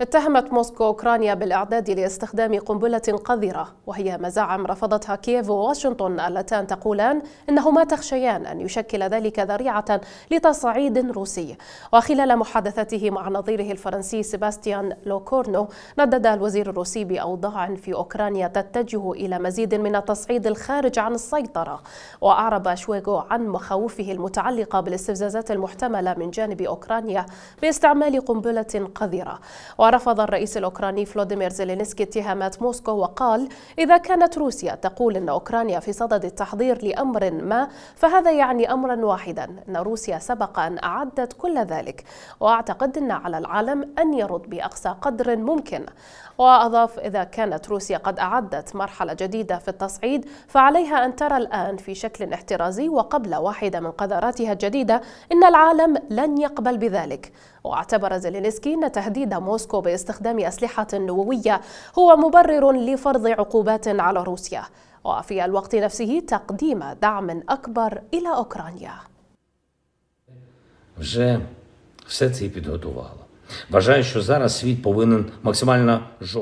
اتهمت موسكو أوكرانيا بالإعداد لاستخدام قنبلة قذرة وهي مزاعم رفضتها كييف وواشنطن اللتان تقولان إنهما تخشيان أن يشكل ذلك ذريعة لتصعيد روسي. وخلال محادثته مع نظيره الفرنسي سيباستيان لوكورنو ندد الوزير الروسي بأوضاع في أوكرانيا تتجه إلى مزيد من التصعيد الخارج عن السيطرة. وأعرب شويغو عن مخاوفه المتعلقة بالاستفزازات المحتملة من جانب أوكرانيا باستعمال قنبلة قذرة. ورفض الرئيس الأوكراني فلوديمير زيلينسكي اتهامات موسكو وقال إذا كانت روسيا تقول أن أوكرانيا في صدد التحضير لأمر ما فهذا يعني أمرا واحدا أن روسيا سبق أن أعدت كل ذلك. وأعتقد أن على العالم أن يرد بأقصى قدر ممكن. وأضاف إذا كانت روسيا قد أعدت مرحلة جديدة في التصعيد فعليها أن ترى الآن في شكل احترازي وقبل واحدة من قذراتها الجديدة إن العالم لن يقبل بذلك. واعتبر زيلينسكي أن تهديد موسكو باستخدام أسلحة نووية هو مبرر لفرض عقوبات على روسيا وفي الوقت نفسه تقديم دعم أكبر إلى أوكرانيا Вже все це підготувало. Вважаю, що зараз світ повинен максимально жорстко.